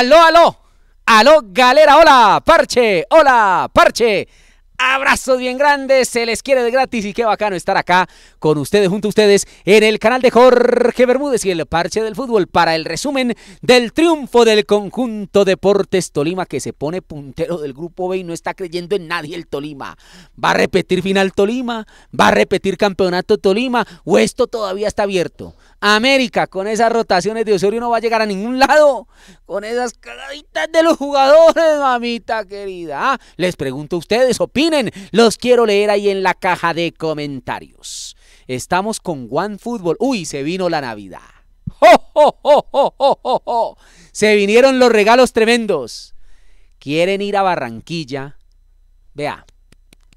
Aló, aló. Aló, galera, hola, parche, hola, parche. Abrazos bien grandes, se les quiere de gratis y qué bacano estar acá con ustedes, junto a ustedes, en el canal de Jorge Bermúdez y el parche del fútbol para el resumen del triunfo del conjunto Deportes Tolima que se pone puntero del grupo B y no está creyendo en nadie el Tolima. ¿Va a repetir final Tolima? ¿Va a repetir campeonato Tolima? ¿O esto todavía está abierto? América con esas rotaciones de Osorio no va a llegar a ningún lado. Con esas cagaditas de los jugadores, mamita querida. Ah, les pregunto a ustedes, opinen. Los quiero leer ahí en la caja de comentarios. Estamos con One Football. Uy, se vino la Navidad. ¡Oh, Se vinieron los regalos tremendos. ¿Quieren ir a Barranquilla? Vea,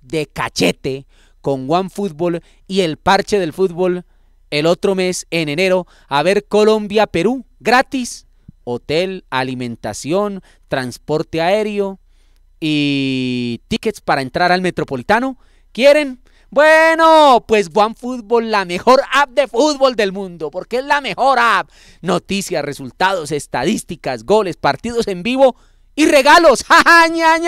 de cachete con One Football y el parche del fútbol el otro mes, en enero, a ver Colombia-Perú, gratis. Hotel, alimentación, transporte aéreo y tickets para entrar al Metropolitano. ¿Quieren? Bueno, pues OneFootball, la mejor app de fútbol del mundo, porque es la mejor app. Noticias, resultados, estadísticas, goles, partidos en vivo y regalos. ¡Ja, ña,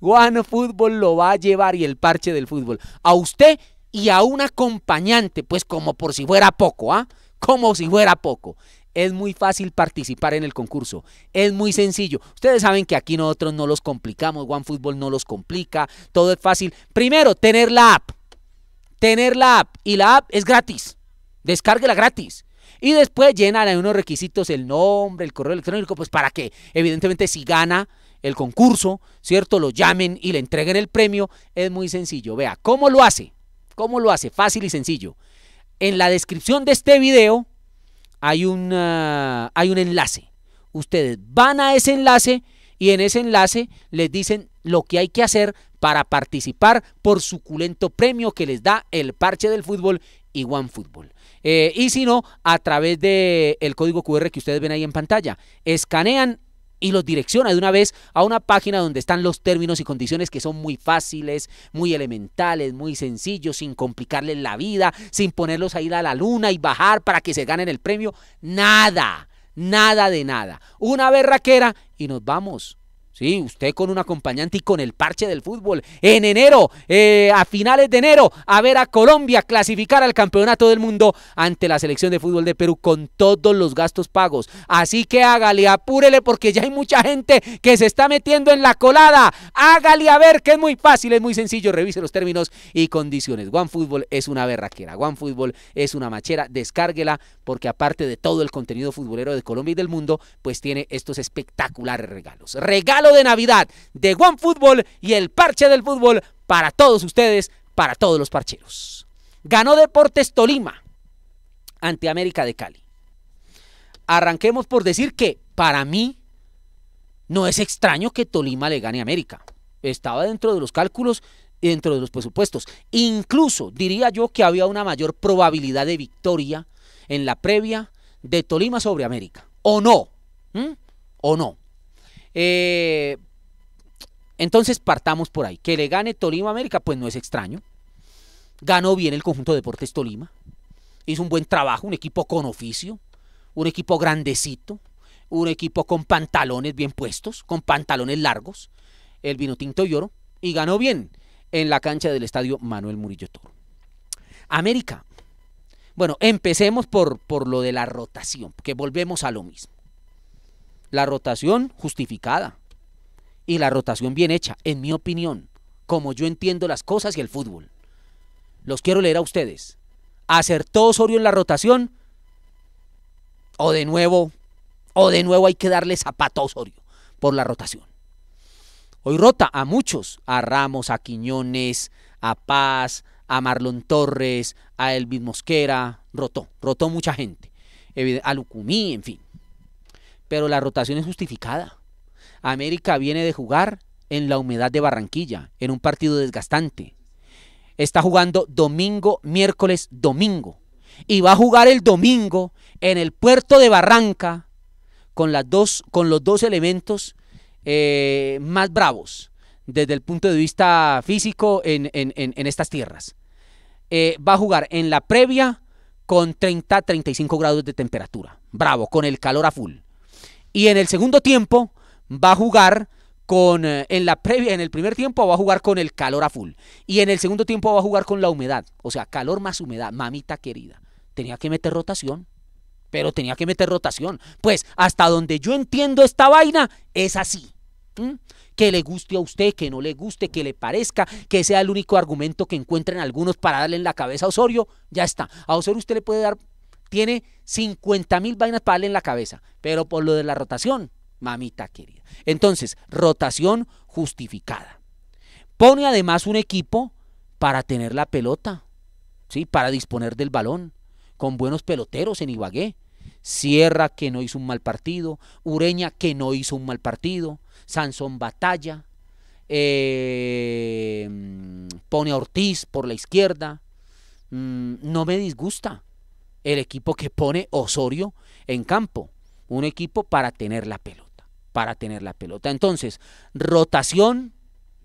OneFootball lo va a llevar y el parche del fútbol. A usted y a un acompañante, pues como por si fuera poco, ¿ah? Como si fuera poco. Es muy fácil participar en el concurso. Es muy sencillo. Ustedes saben que aquí nosotros no los complicamos. OneFootball no los complica. Todo es fácil. Primero, tener la app. Tener la app. Y la app es gratis. Descárguela gratis. Y después llenan de unos requisitos el nombre, el correo electrónico, pues para que, evidentemente, si gana el concurso, ¿cierto? Lo llamen y le entreguen el premio. Es muy sencillo. Vea, ¿cómo lo hace? ¿Cómo lo hace? Fácil y sencillo. En la descripción de este video hay, hay un enlace. Ustedes van a ese enlace y en ese enlace les dicen lo que hay que hacer para participar por suculento premio que les da el parche del fútbol y OneFootball. Eh, y si no, a través del el código QR que ustedes ven ahí en pantalla, escanean y los direcciona de una vez a una página donde están los términos y condiciones que son muy fáciles, muy elementales, muy sencillos, sin complicarles la vida, sin ponerlos a ir a la luna y bajar para que se ganen el premio. Nada, nada de nada. Una berraquera y nos vamos. Sí, usted con un acompañante y con el parche del fútbol. En enero, eh, a finales de enero, a ver a Colombia clasificar al campeonato del mundo ante la selección de fútbol de Perú con todos los gastos pagos. Así que hágale, apúrele porque ya hay mucha gente que se está metiendo en la colada. Hágale a ver que es muy fácil, es muy sencillo. Revise los términos y condiciones. One Fútbol es una berraquera. One Fútbol es una machera. Descárguela porque aparte de todo el contenido futbolero de Colombia y del mundo, pues tiene estos espectaculares regalos. Regalos de Navidad de One Fútbol y el parche del fútbol para todos ustedes, para todos los parcheros. Ganó Deportes Tolima ante América de Cali. Arranquemos por decir que para mí no es extraño que Tolima le gane a América. Estaba dentro de los cálculos y dentro de los presupuestos. Incluso diría yo que había una mayor probabilidad de victoria en la previa de Tolima sobre América. ¿O no? ¿Mm? ¿O no? Eh, entonces partamos por ahí. Que le gane Tolima América, pues no es extraño. Ganó bien el conjunto de Deportes Tolima. Hizo un buen trabajo, un equipo con oficio, un equipo grandecito, un equipo con pantalones bien puestos, con pantalones largos, el vino tinto y oro, y ganó bien en la cancha del estadio Manuel Murillo Toro. América. Bueno, empecemos por, por lo de la rotación, que volvemos a lo mismo. La rotación justificada y la rotación bien hecha, en mi opinión, como yo entiendo las cosas y el fútbol. Los quiero leer a ustedes. ¿Acertó Osorio en la rotación? O de nuevo, o de nuevo hay que darle zapato a Osorio por la rotación. Hoy rota a muchos, a Ramos, a Quiñones, a Paz, a Marlon Torres, a Elvis Mosquera, rotó, rotó mucha gente, a Lucumí, en fin pero la rotación es justificada. América viene de jugar en la humedad de Barranquilla, en un partido desgastante. Está jugando domingo, miércoles, domingo. Y va a jugar el domingo en el puerto de Barranca con, los dos elementos eh, más bravos desde el punto de vista físico en, estas tierras. Eh, va a jugar en la previa con 30-35 grados de temperatura. Bravo, con el calor a full Y en el segundo tiempo va a jugar con eh, en la previa, en el primer tiempo va a jugar con el calor a full y en el segundo tiempo va a jugar con la humedad, o sea, calor más humedad, mamita querida. Tenía que meter rotación, pero tenía que meter rotación. Pues hasta donde yo entiendo esta vaina es así. Que le guste a usted, que no le guste, que le parezca, que sea el único argumento que encuentren algunos para darle en la cabeza a Osorio, ya está. A Osorio usted le puede dar, tiene 50 mil vainas para darle en la cabeza, pero por lo de la rotación, mamita querida. Entonces, rotación justificada. Pone además un equipo para tener la pelota, ¿sí? para disponer del balón, con buenos peloteros en Ibagué. Sierra que no hizo un mal partido, Ureña que no hizo un mal partido, Sansón Batalla, eh, pone a Ortiz por la izquierda. Mm, no me disgusta el equipo que pone Osorio en campo, un equipo para tener la pelota para tener la pelota. Entonces, rotación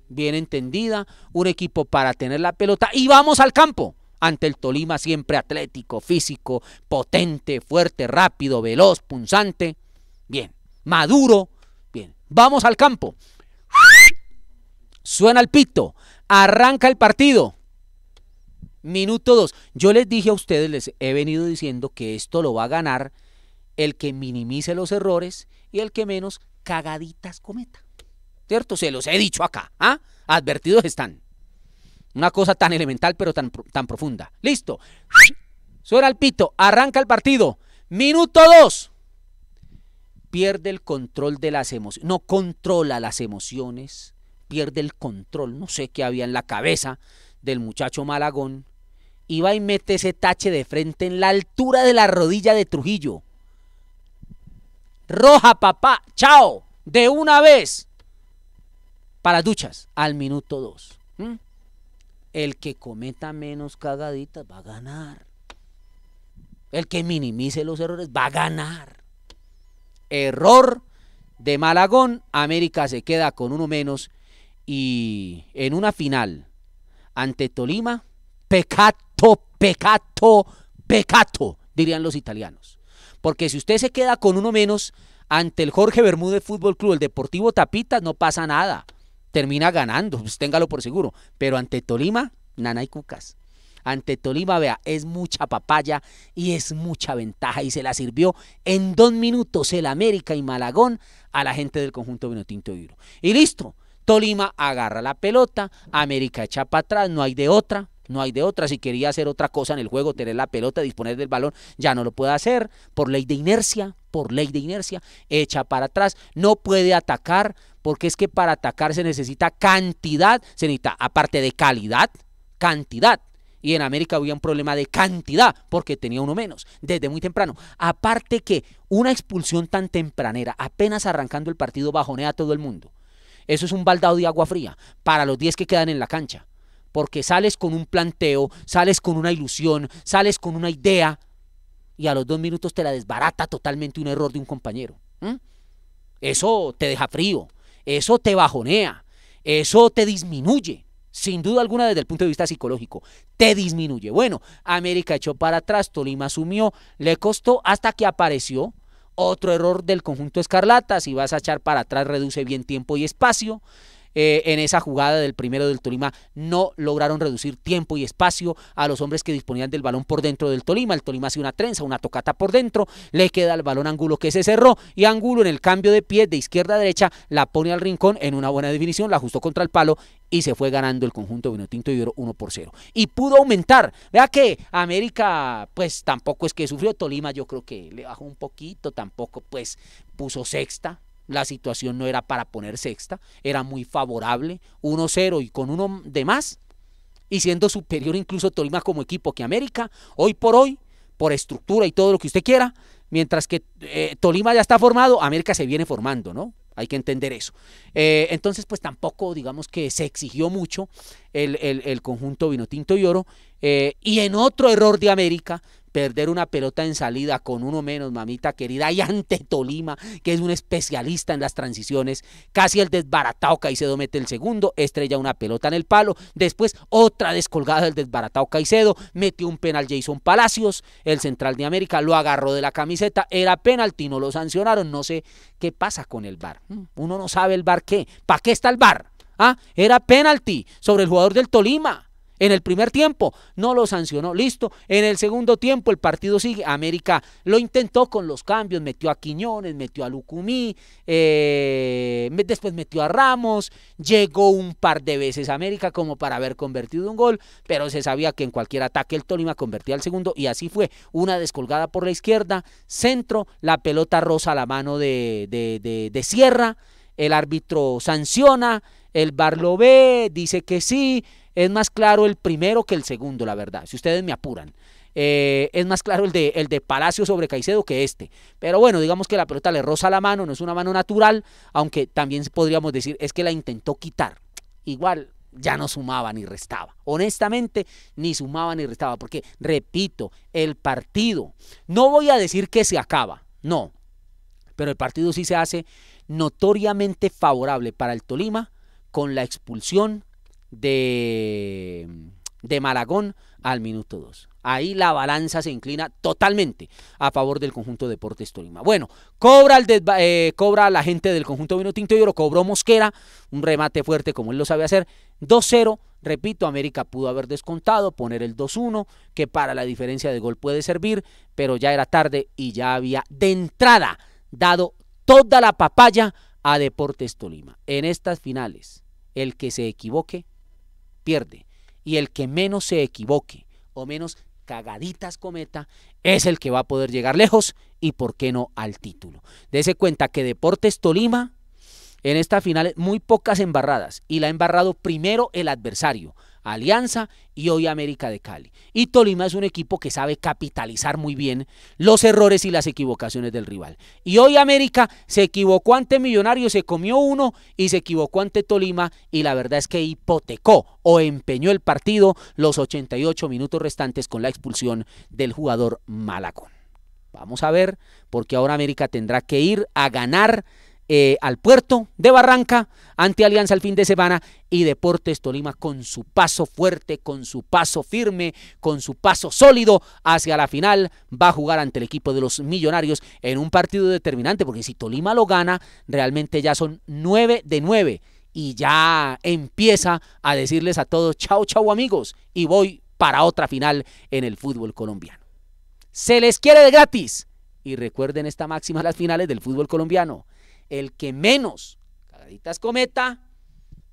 bien entendida, un equipo para tener la pelota y vamos al campo. Ante el Tolima siempre atlético, físico, potente, fuerte, rápido, veloz, punzante. Bien, maduro. Bien, vamos al campo. Suena el pito, arranca el partido. Minuto dos. Yo les dije a ustedes, les he venido diciendo que esto lo va a ganar el que minimice los errores y el que menos cagaditas cometa. ¿Cierto? Se los he dicho acá. ¿ah? Advertidos están. Una cosa tan elemental pero tan, tan profunda. Listo. Suena el pito. Arranca el partido. Minuto 2. Pierde el control de las emociones. No controla las emociones. Pierde el control. No sé qué había en la cabeza del muchacho Malagón. Y va y mete ese tache de frente en la altura de la rodilla de Trujillo. Roja, papá. Chao. De una vez. Para duchas. Al minuto dos. El que cometa menos cagaditas va a ganar. El que minimice los errores va a ganar. Error de Malagón. América se queda con uno menos. Y en una final ante Tolima, pecato, pecato, pecato, dirían los italianos. Porque si usted se queda con uno menos ante el Jorge Bermúdez Fútbol Club, el Deportivo Tapitas, no pasa nada. Termina ganando, pues téngalo por seguro. Pero ante Tolima, nana y cucas. Ante Tolima, vea, es mucha papaya y es mucha ventaja. Y se la sirvió en dos minutos el América y Malagón a la gente del conjunto Vinotinto Viro. Y listo. Tolima agarra la pelota, América echa para atrás, no hay de otra. No hay de otra. Si quería hacer otra cosa en el juego, tener la pelota, disponer del balón, ya no lo puede hacer por ley de inercia, por ley de inercia, echa para atrás. No puede atacar porque es que para atacar se necesita cantidad, se necesita, aparte de calidad, cantidad. Y en América había un problema de cantidad porque tenía uno menos desde muy temprano. Aparte que una expulsión tan tempranera, apenas arrancando el partido, bajonea a todo el mundo. Eso es un baldado de agua fría para los 10 que quedan en la cancha porque sales con un planteo, sales con una ilusión, sales con una idea y a los dos minutos te la desbarata totalmente un error de un compañero. Eso te deja frío, eso te bajonea, eso te disminuye. Sin duda alguna desde el punto de vista psicológico, te disminuye. Bueno, América echó para atrás, Tolima asumió, le costó hasta que apareció otro error del conjunto Escarlata. Si vas a echar para atrás, reduce bien tiempo y espacio. Eh, en esa jugada del primero del Tolima no lograron reducir tiempo y espacio a los hombres que disponían del balón por dentro del Tolima. El Tolima hace una trenza, una tocata por dentro, le queda el balón a Angulo que se cerró y Angulo en el cambio de pie de izquierda a derecha la pone al rincón en una buena definición, la ajustó contra el palo y se fue ganando el conjunto Vinotinto y Oro 1 por 0. Y pudo aumentar. Vea que América, pues tampoco es que sufrió. Tolima, yo creo que le bajó un poquito, tampoco, pues puso sexta la situación no era para poner sexta, era muy favorable, 1-0 y con uno de más, y siendo superior incluso Tolima como equipo que América, hoy por hoy, por estructura y todo lo que usted quiera, mientras que eh, Tolima ya está formado, América se viene formando, ¿no? Hay que entender eso. Eh, entonces, pues tampoco, digamos que se exigió mucho el, el, el conjunto Vinotinto y Oro Eh, y en otro error de América, perder una pelota en salida con uno menos, mamita querida, y ante Tolima, que es un especialista en las transiciones, casi el desbaratado Caicedo mete el segundo, estrella una pelota en el palo, después otra descolgada del desbaratado Caicedo, metió un penal Jason Palacios, el central de América, lo agarró de la camiseta, era penalti, no lo sancionaron, no sé qué pasa con el bar. Mm, uno no sabe el bar qué, ¿para qué está el bar? Ah, era penalti sobre el jugador del Tolima. En el primer tiempo no lo sancionó, listo. En el segundo tiempo el partido sigue. América lo intentó con los cambios, metió a Quiñones, metió a Lucumí, eh, después metió a Ramos, llegó un par de veces a América como para haber convertido un gol, pero se sabía que en cualquier ataque el Tolima convertía al segundo y así fue. Una descolgada por la izquierda, centro, la pelota rosa a la mano de, de, de Sierra, el árbitro sanciona, el bar lo ve, dice que sí es más claro el primero que el segundo, la verdad, si ustedes me apuran. Eh, es más claro el de, el de Palacio sobre Caicedo que este. Pero bueno, digamos que la pelota le roza la mano, no es una mano natural, aunque también podríamos decir es que la intentó quitar. Igual ya no sumaba ni restaba. Honestamente, ni sumaba ni restaba, porque, repito, el partido, no voy a decir que se acaba, no, pero el partido sí se hace notoriamente favorable para el Tolima con la expulsión de, de Malagón al minuto 2. Ahí la balanza se inclina totalmente a favor del conjunto Deportes Tolima. Bueno, cobra, el eh, cobra la gente del conjunto Vino Tinto y lo cobró Mosquera, un remate fuerte como él lo sabe hacer, 2-0. Repito, América pudo haber descontado, poner el 2-1, que para la diferencia de gol puede servir, pero ya era tarde y ya había de entrada dado toda la papaya a Deportes Tolima. En estas finales, el que se equivoque pierde. Y el que menos se equivoque o menos cagaditas cometa es el que va a poder llegar lejos y por qué no al título. Dese cuenta que Deportes Tolima en esta final muy pocas embarradas y la ha embarrado primero el adversario. Alianza y hoy América de Cali. Y Tolima es un equipo que sabe capitalizar muy bien los errores y las equivocaciones del rival. Y hoy América se equivocó ante Millonarios, se comió uno y se equivocó ante Tolima y la verdad es que hipotecó o empeñó el partido los 88 minutos restantes con la expulsión del jugador Malagón. Vamos a ver, porque ahora América tendrá que ir a ganar eh, al puerto de Barranca ante Alianza el fin de semana y Deportes Tolima con su paso fuerte, con su paso firme, con su paso sólido hacia la final va a jugar ante el equipo de los millonarios en un partido determinante porque si Tolima lo gana realmente ya son nueve de nueve y ya empieza a decirles a todos chao chao amigos y voy para otra final en el fútbol colombiano. Se les quiere de gratis y recuerden esta máxima las finales del fútbol colombiano el que menos cagaditas cometa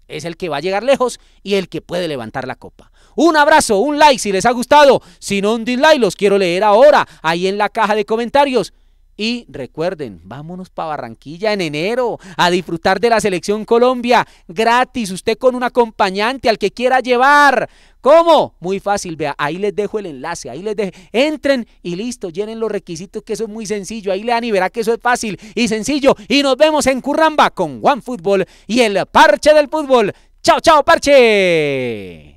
es el que va a llegar lejos y el que puede levantar la copa. Un abrazo, un like si les ha gustado. Si no, un dislike, los quiero leer ahora, ahí en la caja de comentarios. Y recuerden, vámonos para Barranquilla en enero a disfrutar de la selección Colombia gratis, usted con un acompañante al que quiera llevar. ¿Cómo? Muy fácil, vea, ahí les dejo el enlace, ahí les dejo, entren y listo, llenen los requisitos que eso es muy sencillo, ahí le dan y verá que eso es fácil y sencillo y nos vemos en Curramba con One Fútbol y el parche del fútbol. Chao, chao, parche.